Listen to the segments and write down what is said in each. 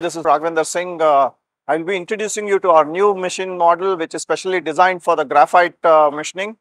This is Raghavendra Singh. Uh, I'll be introducing you to our new machine model, which is specially designed for the graphite uh, machining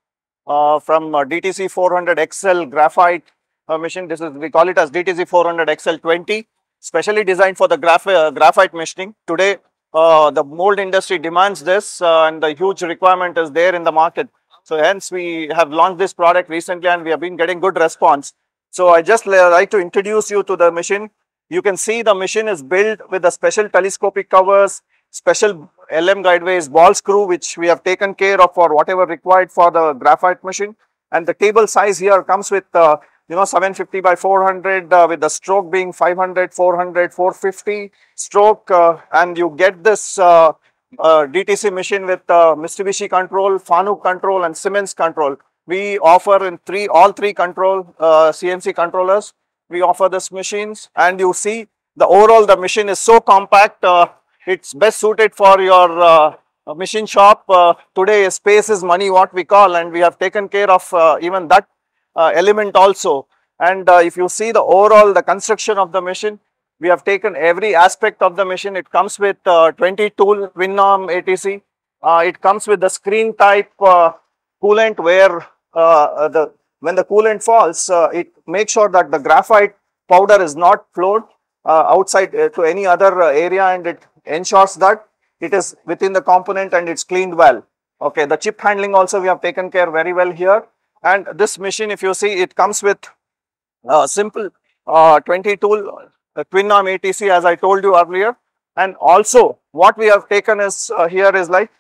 uh, from uh, DTC 400 XL graphite uh, machine. This is, we call it as DTC 400 XL 20, specially designed for the graph uh, graphite machining. Today, the mold industry demands this and the huge requirement is there in the market. So hence we have launched this product recently and we have been getting good response. So I just like to introduce you to the machine. You can see the machine is built with the special telescopic covers, special LM guideways, ball screw, which we have taken care of for whatever required for the graphite machine. And the table size here comes with, uh, you know, 750 by 400 uh, with the stroke being 500, 400, 450 stroke. Uh, and you get this uh, uh, DTC machine with uh, Mitsubishi control, Fanuc control and Siemens control. We offer in three, all three control CNC controllers we offer this machines. And you see the overall the machine is so compact uh, it's best suited for your uh, machine shop. Uh, today space is money what we call and we have taken care of uh, even that uh, element also. And uh, if you see the overall the construction of the machine we have taken every aspect of the machine. It comes with 20 tool twin arm atc it comes with the screen type coolant where the when the coolant falls, uh, it makes sure that the graphite powder is not flowed uh, outside uh, to any other uh, area and it ensures that it is within the component and it's cleaned well. Okay, the chip handling also we have taken care very well here. And this machine, if you see, it comes with a simple uh, 20 tool uh, twin arm ATC as I told you earlier. And also what we have taken is here is like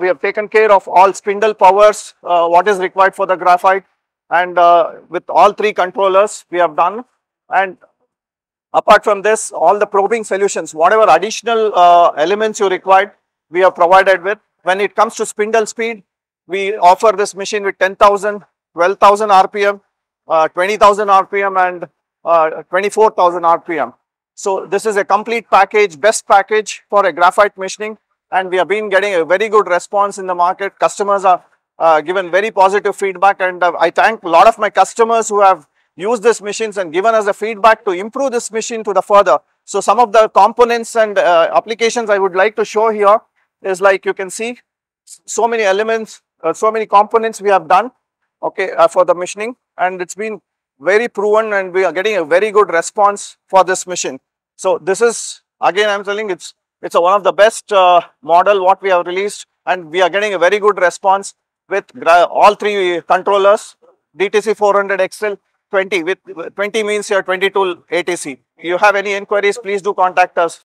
we have taken care of all spindle powers, what is required for the graphite and uh, with all three controllers we have done. And apart from this all the probing solutions whatever additional uh, elements you required we have provided with. When it comes to spindle speed we offer this machine with 10,000 12,000 rpm uh, 20,000 rpm and uh, 24,000 rpm so this is a complete package best package for a graphite machining. And we have been getting a very good response in the market. Customers are uh, given very positive feedback and uh, I thank a lot of my customers who have used these machines and given us the feedback to improve this machine to the further. So some of the components and uh, applications I would like to show here is like you can see so many elements, uh, so many components we have done okay uh, for the machining and it's been very proven and we are getting a very good response for this machine. So this is again I'm telling it's it's a, one of the best model what we have released and we are getting a very good response with all three controllers DTC 400 XL 20 with 20 means your 20 tool ATC. If you have any inquiries, please do contact us.